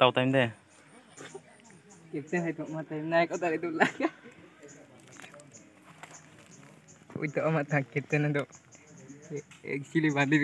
Tahu time deh. Kita hidup mata naik kau tak itu lagi. Itu amat tak kita nanti. Actually bandi